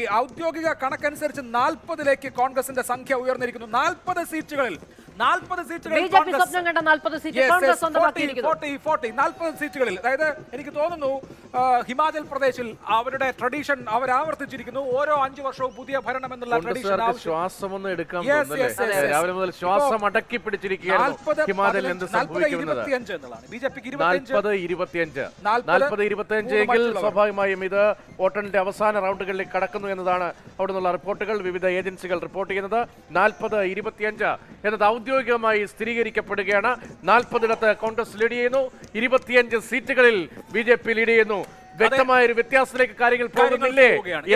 ഈ ഔദ്യോഗിക കണക്കനുസരിച്ച് നാൽപ്പതിലേക്ക് കോൺഗ്രസിന്റെ സംഖ്യ ഉയർന്നിരിക്കുന്നു. നാൽപ്പത് സീറ്റുകളിൽ നാൽപ്പത് സീറ്റുകളിൽ നാൽപ്പത് സീറ്റുകളിൽ. അതായത് എനിക്ക് തോന്നുന്നു ഹിമാചൽ പ്രദേശിൽ അവരുടെ ട്രഡീഷൻ അവർ ആവർത്തിച്ചിരിക്കുന്നു ഓരോ അഞ്ചു വർഷവും പുതിയ ഭരണം എന്നുള്ള ട്രഡീഷൻ ശ്വാസം ഒന്ന് എടുക്കാൻ. രാവിലെ മുതൽ ശ്വാസം അടക്കി പിടിച്ചിരിക്കുകയാണ് എന്ത് എങ്കിൽ സ്വാഭാവികമായും ഇത് വോട്ടെണ്ണിന്റെ അവസാന റൗണ്ടുകളിൽ കടക്കുന്നു എന്നതാണ് അവിടെ നിന്നുള്ള റിപ്പോർട്ടുകൾ. വിവിധ ഏജൻസികൾ റിപ്പോർട്ട് ചെയ്യുന്നത് നാൽപ്പത് ഇരുപത്തിയഞ്ച് എന്നത് ഔദ്യോഗികമായി സ്ഥിരീകരിക്കപ്പെടുകയാണ്. നാൽപ്പതിടത്ത് കോൺഗ്രസ് ലീഡ് ചെയ്യുന്നു. ഇരുപത്തിയഞ്ച് സീറ്റുകളിൽ ബി ജെ പി ലീഡ് ചെയ്യുന്നു. വ്യക്തമായ ഒരു വ്യത്യാസത്തിലേക്ക് കാര്യങ്ങൾ പോകുന്നില്ലേ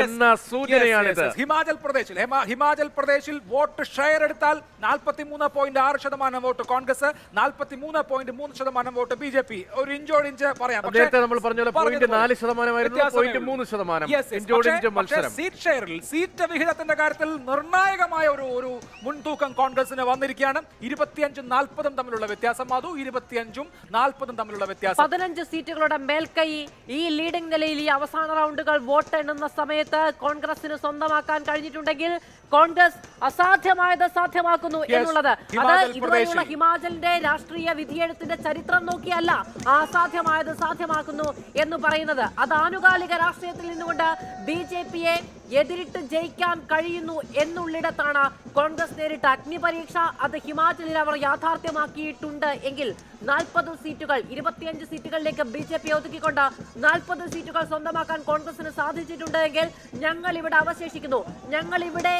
എന്ന സൂചനയാണ് സൂചനയാണിത്. ഹിമാചൽ പ്രദേശിൽ ഹിമാചൽ പ്രദേശിൽ വോട്ട് ഷെയർ എടുത്താൽ നാൽപ്പത്തി മൂന്ന് പോയിന്റ് ആറ് ശതമാനം വോട്ട് കോൺഗ്രസ് നാൽപ്പത്തി മൂന്ന് പോയിന്റ് മൂന്ന് ശതമാനം വോട്ട് ബി ജെ പി. ഒരു ഇഞ്ചോട് ഇഞ്ച് പറയാം. നേരത്തെ നമ്മൾ പറഞ്ഞ പോലെ പോയിന്റ് നാല് ശതമാനമായിരുന്നു പോയിന്റ്. മൂന്ന് ശതമാനം. ഇഞ്ചോട് ഇഞ്ച് മത്സരം. സീറ്റ് ഷെയറിൽ സീറ്റ് വിഹിതത്തിന്റെ കാര്യത്തിൽ നിർണായകമായ ഒരു ഒരു മുൻതൂക്കം കോൺഗ്രസിന് വന്നിരിക്കുകയാണ്. ഇരുപത്തിയഞ്ചും നാൽപ്പതും തമ്മിലുള്ള വ്യത്യാസം അതു ഇരുപത്തിയഞ്ചും നാൽപ്പതും തമ്മിലുള്ള വ്യത്യാസം. പതിനഞ്ച് സീറ്റുകളുടെ മേൽക്കൈ ഈ ലീഡിംഗ് നിലയിൽ ഈ അവസാന റൗണ്ടുകൾ വോട്ട് എണ്ണുന്ന സമയത്ത് കോൺഗ്രസിന് സ്വന്തമാക്കാൻ കഴിഞ്ഞിട്ടുണ്ടെങ്കിൽ കോൺഗ്രസ് അസാധ്യമായത് സാധ്യമാക്കുന്നു എന്നുള്ളത്. അത് ഇതുവരെയുള്ള ഹിമാചലിന്റെ രാഷ്ട്രീയ വിധിയെഴുത്തിന്റെ ചരിത്രം നോക്കിയല്ല അസാധ്യമായത് സാധ്യമാക്കുന്നു എന്ന് പറയുന്നത്. അത് ആനുകാലിക രാഷ്ട്രീയത്തിൽ നിന്നുകൊണ്ട് ബി ജെ പിയെ എതിരിട്ട് ജയിക്കാൻ കഴിയുന്നു എന്നുള്ളിടത്താണ് കോൺഗ്രസ് നേരിട്ട അഗ്നിപരീക്ഷ. അത് ഹിമാചലിൽ അവർ യാഥാർത്ഥ്യമാക്കിയിട്ടുണ്ട് എങ്കിൽ നാൽപ്പത് സീറ്റുകൾ ഇരുപത്തിയഞ്ച് സീറ്റുകളിലേക്ക് ബി ജെ പി ഒതുക്കിക്കൊണ്ട് നാൽപ്പത് സീറ്റുകൾ സ്വന്തമാക്കാൻ കോൺഗ്രസിന് സാധിച്ചിട്ടുണ്ട് എങ്കിൽ ഞങ്ങൾ ഇവിടെ അവശേഷിക്കുന്നു. ഞങ്ങൾ ഇവിടെ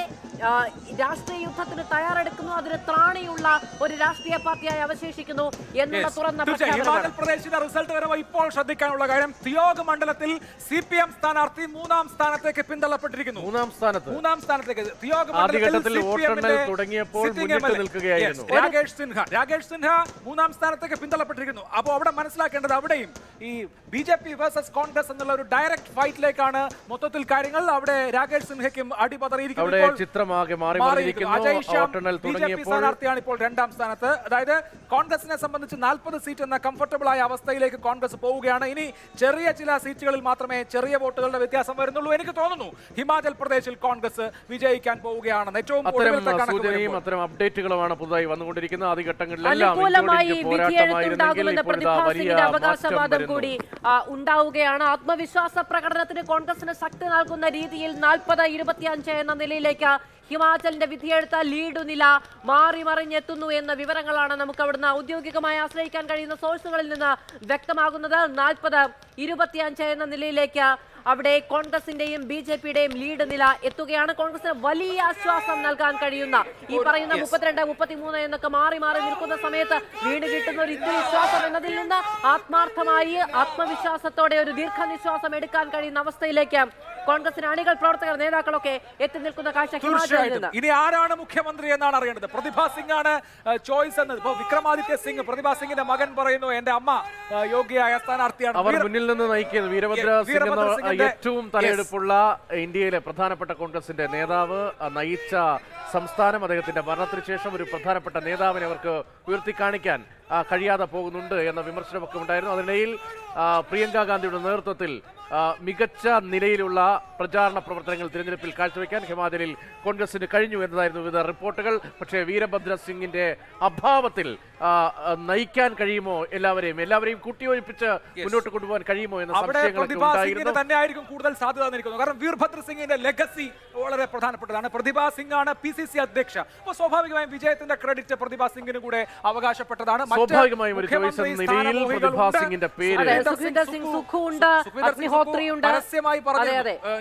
രാഷ്ട്രീയ യുദ്ധത്തിന് തയ്യാറെടുക്കുന്നു. അതിന് ത്രാണിയുള്ള ഒരു രാഷ്ട്രീയ പാർട്ടിയായി അവശേഷിക്കുന്നു എന്നുള്ള. തുറന്ന ഹിമാചൽ പ്രദേശിന്റെ റിസൾട്ട് വരുമ്പോൾ ഇപ്പോൾ ശ്രദ്ധിക്കാനുള്ള കാര്യം. തിയോഗ് മണ്ഡലത്തിൽ സി പി എം സ്ഥാനാർത്ഥി മൂന്നാം സ്ഥാനത്തേക്ക് പിന്തള്ളപ്പെട്ടിരിക്കുന്നു മൂന്നാം സ്ഥാനത്ത്. മൂന്നാം സ്ഥാനത്തേക്ക്. രാകേഷ് സിൻഹ. രാകേഷ് സിൻഹ മൂന്നാം സ്ഥാനത്തേക്ക് പിന്തള്ളപ്പെട്ടിരിക്കുന്നു. അപ്പോൾ അവിടെ മനസ്സിലാക്കേണ്ടത് അവിടെയും ഈ B J P versus Congress എന്നുള്ള ഒരു ഡയറക്ട് ഫൈറ്റിലേക്കാണ് മൊത്തത്തിൽ കാര്യങ്ങൾ. അവിടെ രാകേഷ് സിൻഹയ്ക്കും അടിപതറിയിരിക്കുന്നു സ്ഥാനാർത്ഥിയാണ് ഇപ്പോൾ രണ്ടാം സ്ഥാനത്ത്. അതായത് കോൺഗ്രസിനെ സംബന്ധിച്ച് നാൽപ്പത് സീറ്റ് എന്ന കംഫർട്ടബിൾ ആയ അവസ്ഥയിലേക്ക് കോൺഗ്രസ് പോവുകയാണ്. ഇനി ചെറിയ ചില സീറ്റുകളിൽ മാത്രമേ ചെറിയ വോട്ടുകളുടെ വ്യത്യാസം വരുന്നുള്ളൂ. എനിക്ക് തോന്നുന്നു ഹിമാചൽ പ്രദേശിൽ കോൺഗ്രസ് വിജയിക്കാൻ പോവുകയാണെന്ന് ഏറ്റവും സൂചനയും അത്തരം അപ്ഡേറ്റുകളുമാണ് പുതുതായി വന്നുകൊണ്ടിരിക്കുന്നത്. സിംഗിന്റെ മാറ്റം അവകാശവാദം കൂടി ഉണ്ടാവുകയാണ്. ആത്മവിശ്വാസ പ്രകടനത്തിന് കോൺഗ്രസിന് ശക്തി നൽകുന്ന രീതിയിൽ നാൽപ്പത് ഇരുപത്തിയഞ്ച് എന്ന നിലയിലേക്ക് ഹിമാചലിന്റെ വിധിയെഴുത്ത ലീഡ് നില മാറി മറിഞ്ഞെത്തുന്നു എന്ന വിവരങ്ങളാണ് നമുക്ക് അവിടുന്ന് ഔദ്യോഗികമായി ആശ്രയിക്കാൻ കഴിയുന്ന സോഴ്സുകളിൽ നിന്ന് വ്യക്തമാകുന്നത്. നാൽപ്പത് ഇരുപത്തിയഞ്ച് എന്ന നിലയിലേക്ക് അവിടെ കോൺഗ്രസിന്റെയും ബി ജെ പിയുടെയും ലീഡ് നില എത്തുകയാണ്. കോൺഗ്രസിന് വലിയ ആശ്വാസം നൽകാൻ കഴിയുന്ന ഈ പറയുന്ന. മുപ്പത്തിരണ്ട് മുപ്പത്തിമൂന്ന് എന്നൊക്കെ മാറി മാറി നിൽക്കുന്ന സമയത്ത് വീണ് കിട്ടുന്ന ഒരു ഇത്തിരി വിശ്വാസം എന്നതിൽ നിന്ന് ആത്മാർത്ഥമായി ആത്മവിശ്വാസത്തോടെ ഒരു ദീർഘനിശ്വാസം എടുക്കാൻ കഴിയുന്ന അവസ്ഥയിലേക്ക് കോൺഗ്രസിന് അണികൾ പ്രവർത്തകർ നേതാക്കളൊക്കെ എത്തി നിൽക്കുന്ന കാഴ്ച തീർച്ചയായിട്ടും. ഇനി ആരാണ് മുഖ്യമന്ത്രി എന്നാണ് അറിയേണ്ടത്? പ്രതിഭ സിംഗ് ആണ് ചോയ്സ് എന്നത് ഇപ്പൊ വിക്രമാദിത്യ സിംഗ് പ്രതിഭ സിംഗിന്റെ മകൻ പറയുന്നു എന്റെ അമ്മ യോഗ്യയായ സ്ഥാനാർത്ഥിയാണ്. അവർ മുന്നിൽ നിന്ന് നയിക്കുന്നത് വീരഭദ്ര സിംഗ് ഏറ്റവും തലയെടുപ്പുള്ള ഇന്ത്യയിലെ പ്രധാനപ്പെട്ട കോൺഗ്രസിന്റെ നേതാവ് നയിച്ച സംസ്ഥാനം അദ്ദേഹത്തിന്റെ ഭരണത്തിന് ശേഷം ഒരു പ്രധാനപ്പെട്ട നേതാവിനെ അവർക്ക് ഉയർത്തിക്കാണിക്കാൻ കഴിയാതെ പോകുന്നുണ്ട് എന്ന വിമർശനമൊക്കെ ഉണ്ടായിരുന്നു. അതിനിടയിൽ പ്രിയങ്കാ ഗാന്ധിയുടെ നേതൃത്വത്തിൽ മികച്ച നിലയിലുള്ള പ്രചാരണ പ്രവർത്തനങ്ങൾ തിരഞ്ഞെടുപ്പിൽ കാഴ്ചവെക്കാൻ ഹിമാചലിൽ കോൺഗ്രസിന് കഴിഞ്ഞു എന്നതായിരുന്നു വിവിധ റിപ്പോർട്ടുകൾ. പക്ഷേ വീരഭദ്ര സിംഗിന്റെ അഭാവത്തിൽ നയിക്കാൻ കഴിയുമോ എല്ലാവരെയും? എല്ലാവരെയും കൂട്ടിയൊഴിപ്പിച്ച് മുന്നോട്ട് കൊണ്ടുപോകാൻ കഴിയുമോ എന്ന അവിടെ സംശയങ്ങളൊക്കെ പ്രതിഭ സിംഗിന് ഉണ്ടായിരുന്നു. തന്നെ ആയിരിക്കും കൂടുതൽ സാധ്യത കാരണം വീർഭദ്ര സിംഗിന്റെ ലെഗസി വളരെ പ്രധാനപ്പെട്ടതാണ്. പ്രതിഭ സിംഗ് ആണ് പി സി സി അധ്യക്ഷ. അപ്പോൾ സ്വാഭാവികമായും വിജയത്തിന്റെ ക്രെഡിറ്റ് പ്രതിഭ സിംഗിന് കൂടെ അവകാശപ്പെട്ടതാണ്. സ്വാഭാവികമായും ഒരു ചോയ്സ് നിലയിൽ. പ്രതിഭ സിംഗിന്റെ പേര് സുഖ്വീന്ദർ സിംഗ് സിംഗ് പരസ്യമായി പറഞ്ഞു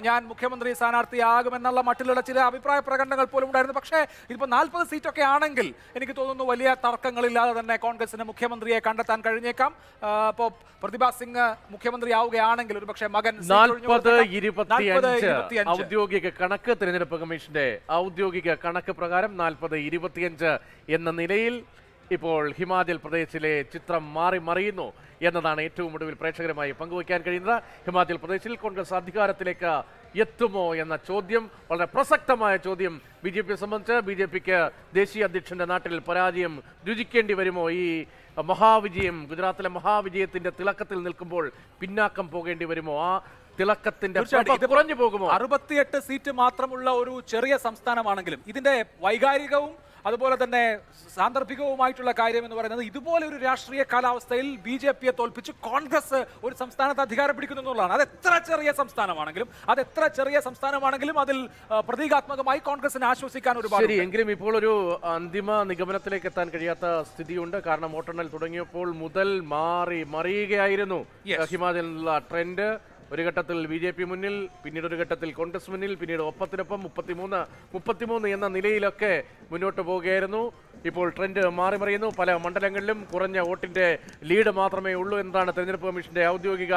ഞാൻ മുഖ്യമന്ത്രി സ്ഥാനാർത്ഥിയാകുമെന്നുള്ള മട്ടിലുള്ള ചില അഭിപ്രായ പ്രകടനങ്ങൾ പോലും ഉണ്ടായിരുന്നു. പക്ഷേ ഇതിപ്പോ നാൽപ്പത് സീറ്റൊക്കെ ആണെങ്കിൽ എനിക്ക് തോന്നുന്നു വലിയ തർക്കങ്ങളില്ലാതെ തന്നെ കോൺഗ്രസിന് മുഖ്യമന്ത്രിയെ കണ്ടെത്താൻ കഴിഞ്ഞേക്കാം. ഇപ്പോ പ്രതിഭാ സിംഗ് മുഖ്യമന്ത്രിയാവുകയാണെങ്കിൽ ഒരു പക്ഷേ മകൻ. ഔദ്യോഗിക കണക്ക് തിരഞ്ഞെടുപ്പ് കമ്മീഷന്റെ ഔദ്യോഗിക കണക്ക് പ്രകാരം നാൽപ്പത് ഇരുപത്തിയഞ്ച് എന്ന നിലയിൽ ഇപ്പോൾ ഹിമാചൽ പ്രദേശിലെ ചിത്രം മാറി മറിയുന്നു എന്നതാണ് ഏറ്റവും ഒടുവിൽ പ്രേക്ഷകരുമായി പങ്കുവയ്ക്കാൻ കഴിയുന്നത്. ഹിമാചൽ പ്രദേശിൽ കോൺഗ്രസ് അധികാരത്തിലേക്ക് എത്തുമോ എന്ന ചോദ്യം വളരെ പ്രസക്തമായ ചോദ്യം ബി ജെ പിയെ സംബന്ധിച്ച്. ബി ജെ പിക്ക് ദേശീയ അധ്യക്ഷന്റെ നാട്ടിൽ പരാജയം രുചിക്കേണ്ടി വരുമോ? ഈ മഹാവിജയം ഗുജറാത്തിലെ മഹാവിജയത്തിന്റെ തിളക്കത്തിൽ നിൽക്കുമ്പോൾ പിന്നാക്കം പോകേണ്ടി വരുമോ? ആ തിളക്കത്തിന്റെ കുറഞ്ഞു പോകുമോ? അറുപത്തിയെട്ട് സീറ്റ് മാത്രമുള്ള ഒരു ചെറിയ സംസ്ഥാനമാണെങ്കിലും ഇതിന്റെ വൈകാരികവും അതുപോലെ തന്നെ സാന്ദർഭികവുമായിട്ടുള്ള കാര്യം എന്ന് പറയുന്നത് ഇതുപോലെ ഒരു രാഷ്ട്രീയ കാലാവസ്ഥയിൽ ബി ജെ പിയെ തോൽപ്പിച്ച് കോൺഗ്രസ് ഒരു സംസ്ഥാനത്ത് അധികാരം പിടിക്കുന്നു എന്നുള്ളതാണ്. അത് എത്ര ചെറിയ സംസ്ഥാനമാണെങ്കിലും അത് എത്ര ചെറിയ സംസ്ഥാനമാണെങ്കിലും അതിൽ പ്രതീകാത്മകമായി കോൺഗ്രസിനെ ആശ്വസിക്കാൻ ഒരുപാട് എങ്കിലും ഇപ്പോൾ ഒരു അന്തിമ നിഗമനത്തിലേക്ക് എത്താൻ കഴിയാത്ത സ്ഥിതിയുണ്ട്. കാരണം വോട്ടെണ്ണൽ തുടങ്ങിയപ്പോൾ മുതൽ മാറി മറിയുകയായിരുന്നു. ഹിമാചലിലുള്ള ട്രെൻഡ്. ഒരു ഘട്ടത്തിൽ ബി ജെ പി മുന്നിൽ പിന്നീട് ഒരു ഘട്ടത്തിൽ കോൺഗ്രസ് മുന്നിൽ പിന്നീട് ഒപ്പത്തിനൊപ്പം മുപ്പത്തിമൂന്ന് മുപ്പത്തിമൂന്ന് എന്ന നിലയിലൊക്കെ മുന്നോട്ട് പോവുകയായിരുന്നു. ഇപ്പോൾ ട്രെൻഡ് മാറി മറിയുന്നു. പല മണ്ഡലങ്ങളിലും കുറഞ്ഞ വോട്ടിന്റെ ലീഡ് മാത്രമേ ഉള്ളൂ എന്നതാണ് തെരഞ്ഞെടുപ്പ് കമ്മീഷന്റെ ഔദ്യോഗിക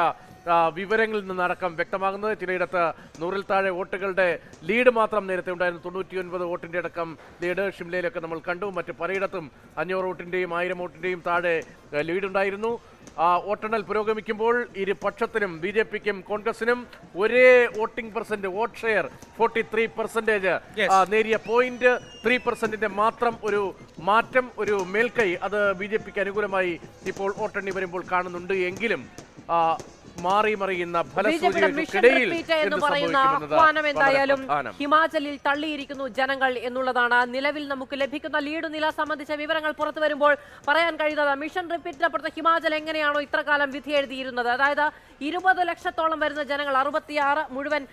വിവരങ്ങളിൽ നിന്നടക്കം വ്യക്തമാകുന്നത്. ചിലയിടത്ത് നൂറിൽ താഴെ വോട്ടുകളുടെ ലീഡ് മാത്രം നേരത്തെ ഉണ്ടായിരുന്നു. തൊണ്ണൂറ്റിയൊൻപത് വോട്ടിന്റെ അടക്കം ലീഡ് ഷിംലയിലൊക്കെ നമ്മൾ കണ്ടു. മറ്റ് പലയിടത്തും അഞ്ഞൂറ് വോട്ടിന്റെയും ആയിരം വോട്ടിന്റെയും താഴെ ലീഡുണ്ടായിരുന്നു വോട്ടെണ്ണൽ പുരോഗമിക്കുമ്പോൾ ഇരു പക്ഷത്തിനും ബി ജെ പിക്കും കോൺഗ്രസിനും ഒരേ voting percent vote share forty three percentage Yes. നേരിയ പോയിന്റ് ത്രീ പെർസെന്റിന്റെ മാത്രം ഒരു മാറ്റം ഒരു മേൽക്കൈ അത് ബി ജെ പിക്ക് അനുകൂലമായി ഇപ്പോൾ വോട്ടെണ്ണി വരുമ്പോൾ കാണുന്നുണ്ട്. എങ്കിലും മാറി മറിയുന്ന എന്തായാലും ഹിമാചലിൽ തള്ളിയിരിക്കുന്നു ജനങ്ങൾ എന്നുള്ളതാണ്. നിലവിൽ നമുക്ക് ലഭിക്കുന്ന ലീഡ് നില സംബന്ധിച്ച വിവരങ്ങൾ പുറത്തു വരുമ്പോൾ പറയാൻ കഴിയുന്നത് മിഷൻ റിപ്പീറ്റിനപ്പുറത്ത് ഹിമാചൽ എങ്ങനെയാണോ ഇത്രകാലം വിധി എഴുതിയിരുന്നത്? അതായത് ഇരുപത് ലക്ഷത്തോളം വരുന്ന ജനങ്ങൾ അറുപത്തിയാറ് മുഴുവൻ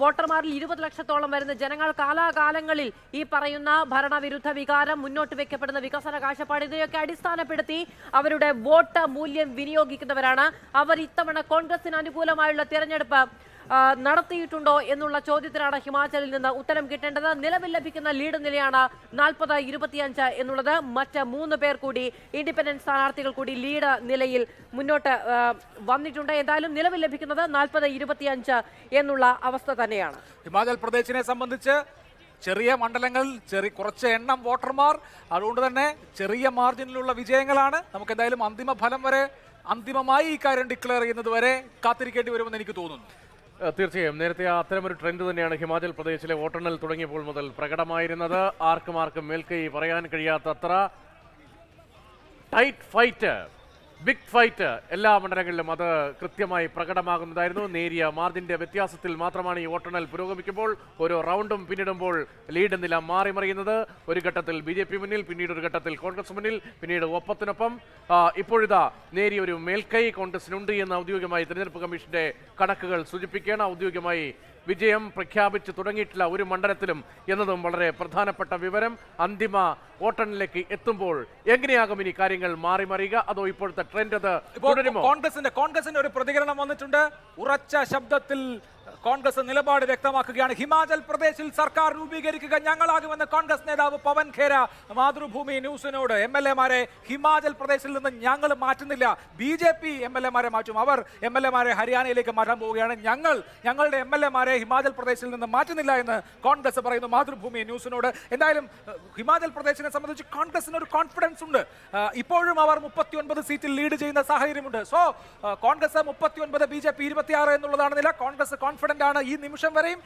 വോട്ടർമാരിൽ ഇരുപത് ലക്ഷത്തോളം വരുന്ന ജനങ്ങൾ കാലാകാലങ്ങളിൽ ഈ പറയുന്ന ഭരണവിരുദ്ധ വികാരം മുന്നോട്ട് വെക്കപ്പെടുന്ന വികസന കാഴ്ചപ്പാട് ഇതിനെയൊക്കെ അടിസ്ഥാനപ്പെടുത്തി അവരുടെ വോട്ട് മൂല്യം വിനിയോഗിക്കുന്നവരാണ്. അവർ ഇത്തവണ കോൺഗ്രസിന് അനുകൂലമായുള്ള തിരഞ്ഞെടുപ്പ് നടത്തിയിട്ടുണ്ടോ എന്നുള്ള ചോദ്യത്തിനാണ് ഹിമാചലിൽ നിന്ന് ഉത്തരം കിട്ടേണ്ടത്. നിലവിൽ ലഭിക്കുന്ന ലീഡ് നിലയാണ് നാൽപ്പത് ഇരുപത്തിയഞ്ച് എന്നുള്ളത്. മറ്റ് മൂന്ന് പേർ കൂടി ഇൻഡിപെൻഡന്റ് സ്ഥാനാർത്ഥികൾ കൂടി ലീഡ് നിലയിൽ മുന്നോട്ട് വന്നിട്ടുണ്ട്. എന്തായാലും നിലവിൽ ലഭിക്കുന്നത് നാൽപ്പത് ഇരുപത്തിയഞ്ച് എന്നുള്ള അവസ്ഥ തന്നെയാണ്. ഹിമാചൽ പ്രദേശിനെ സംബന്ധിച്ച് ചെറിയ മണ്ഡലങ്ങൾ ചെറിയ കുറച്ച് എണ്ണം വോട്ടർമാർ. അതുകൊണ്ട് തന്നെ ചെറിയ മാർജിനിലുള്ള വിജയങ്ങളാണ്. നമുക്ക് എന്തായാലും അന്തിമ ഫലം വരെ അന്തിമമായി ഈ കാര്യം ഡിക്ലെയർ ചെയ്യുന്നത് വരെ കാത്തിരിക്കേണ്ടി വരുമെന്ന് എനിക്ക് തോന്നുന്നു. തീർച്ചയായും. നേരത്തെ അത്തരമൊരു ട്രെൻഡ് തന്നെയാണ് ഹിമാചൽ പ്രദേശിലെ വോട്ടെണ്ണൽ തുടങ്ങിയപ്പോൾ മുതൽ പ്രകടമായിരുന്നത്. ആർക്കും ആർക്കും മേൽക്കൈ പറയാൻ കഴിയാത്തത്ര ടൈറ്റ് ഫൈറ്റ് ബിഗ് ഫൈറ്റ് എല്ലാ മണ്ഡലങ്ങളിലും അത് കൃത്യമായി പ്രകടമാകുന്നതായിരുന്നു. നേരിയ മാർജിന്റെ വ്യത്യാസത്തിൽ മാത്രമാണ് ഈ വോട്ടെണ്ണൽ പുരോഗമിക്കുമ്പോൾ ഓരോ റൗണ്ടും പിന്നിടുമ്പോൾ ലീഡ് നില മാറി മറിയുന്നത് ഒരു ഘട്ടത്തിൽ ബി ജെ പി മുന്നിൽ പിന്നീട് ഒരു ഘട്ടത്തിൽ കോൺഗ്രസ് മുന്നിൽ പിന്നീട് ഒപ്പത്തിനൊപ്പം. ഇപ്പോഴിതാ നേരിയ ഒരു മേൽക്കൈ കോൺഗ്രസിനുണ്ട് എന്ന് ഔദ്യോഗികമായി തെരഞ്ഞെടുപ്പ് കമ്മീഷന്റെ കണക്കുകൾ സൂചിപ്പിക്കുകയാണ്. ഔദ്യോഗികമായി വിജയം പ്രഖ്യാപിച്ചു തുടങ്ങിയിട്ടില്ല ഒരു മണ്ഡലത്തിലും എന്നതും വളരെ പ്രധാനപ്പെട്ട വിവരം. അന്തിമ വോട്ടെണ്ണിലേക്ക് എത്തുമ്പോൾ എങ്ങനെയാകും ഇനി കാര്യങ്ങൾ മാറി മറിയുക? അതോ ഇപ്പോഴത്തെ ട്രെൻഡ് അത് കോൺഗ്രസിന്റെ കോൺഗ്രസിന്റെ ഒരു പ്രതികരണം വന്നിട്ടുണ്ട്. ഉറച്ച ശബ്ദത്തിൽ കോൺഗ്രസ് നിലപാട് വ്യക്തമാക്കുകയാണ്. ഹിമാചൽ പ്രദേശിൽ സർക്കാർ രൂപീകരിക്കുക ഞങ്ങളാകുമെന്ന് കോൺഗ്രസ് നേതാവ് പവൻ ഖേര മാതൃഭൂമി ന്യൂസിനോട്. എം എൽ എമാരെ ഹിമാചൽ പ്രദേശിൽ നിന്ന് ഞങ്ങൾ മാറ്റുന്നില്ല. B J P M L എമാരെ മാറ്റും. അവർ എം എൽ എമാരെ ഹരിയാനയിലേക്ക് മാറ്റാൻ പോവുകയാണ്. ഞങ്ങൾ ഞങ്ങളുടെ എം എൽ എമാരെ ഹിമാചൽ പ്രദേശിൽ നിന്ന് മാറ്റുന്നില്ല എന്ന് കോൺഗ്രസ് പറയുന്നു മാതൃഭൂമി ന്യൂസിനോട്. എന്തായാലും ഹിമാചൽ പ്രദേശിനെ സംബന്ധിച്ച് കോൺഗ്രസിന് ഒരു കോൺഫിഡൻസ് ഉണ്ട് ഇപ്പോഴും അവർ മുപ്പത്തി ഒൻപത് സീറ്റിൽ ലീഡ് ചെയ്യുന്ന സാഹചര്യമുണ്ട്. സോ കോൺഗ്രസ് മുപ്പത്തി ഒൻപത് ബി ജെ പി ഇരുപത്തിയാറ് എന്നുള്ളതാണ് നില. കോൺഗ്രസ് കോൺഫിഡന്റ് ആണ് ഈ നിമിഷം വരെയും